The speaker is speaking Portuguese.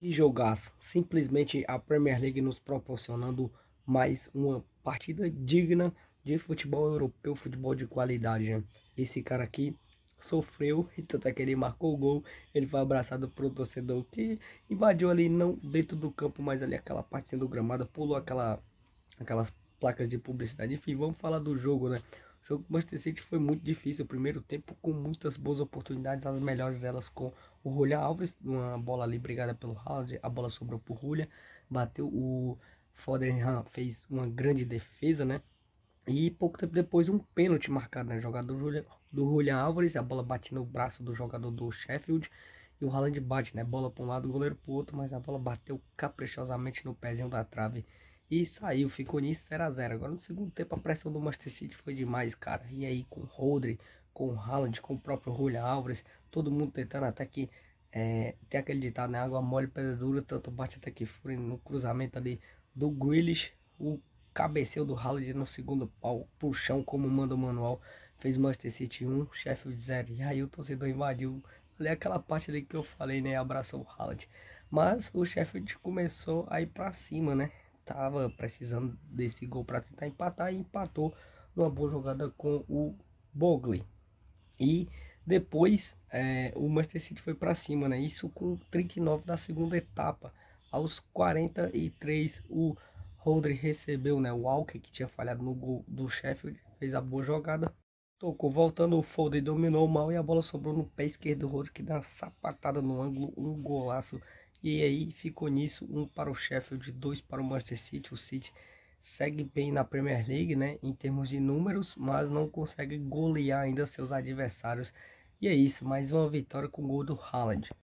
Que jogaço! Simplesmente a Premier League nos proporcionando mais uma partida digna de futebol europeu, futebol de qualidade. Né? Esse cara aqui sofreu, e tanto é que ele marcou o gol, ele foi abraçado um torcedor que invadiu ali, não dentro do campo, mas ali aquela parte sendo gramada, pulou aquela, aquelas placas de publicidade. Enfim, vamos falar do jogo, né? Jogo do Manchester City foi muito difícil. O primeiro tempo com muitas boas oportunidades, as melhores delas com o Julian Alves, uma bola ali brigada pelo Haaland, a bola sobrou pro Julian, bateu o Fodenham, fez uma grande defesa, né? E pouco tempo depois um pênalti marcado, né? Jogador do Julian, do Álvares, a bola bate no braço do jogador do Sheffield e o Haaland bate, né? Bola para um lado, goleiro para outro, mas a bola bateu caprichosamente no pezinho da trave e saiu, ficou nisso 0 a 0 Agora no segundo tempo a pressão do Manchester City foi demais, cara. E aí com o Rodri, com o Haaland, com o próprio Julian Álvares, todo mundo tentando até que é, tem aquele ditado, né? Água mole, pedra dura, tanto bate até que fure no cruzamento ali do Grealish, o cabeceio do Haaland no segundo pau, chão como manda o manual, fez Manchester City 1, Sheffield 0. E aí o torcedor invadiu ali aquela parte ali que eu falei, né? Abraçou o Haaland. Mas o Sheffield começou a ir pra cima, né? Estava precisando desse gol para tentar empatar e empatou numa boa jogada com o Bogley. E depois é, o Manchester City foi para cima, né? Isso com 39 da segunda etapa. Aos 43 o Rodri recebeu, né? O Walker que tinha falhado no gol do Sheffield fez a boa jogada. Tocou, voltando o Foden dominou mal e a bola sobrou no pé esquerdo do Rodri que deu uma sapatada no ângulo, um golaço e aí ficou nisso, um para o Sheffield, dois para o Manchester City. O City segue bem na Premier League, né, em termos de números, mas não consegue golear ainda seus adversários. E é isso, mais uma vitória com o gol do Haaland.